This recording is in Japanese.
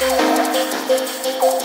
「行って行こう」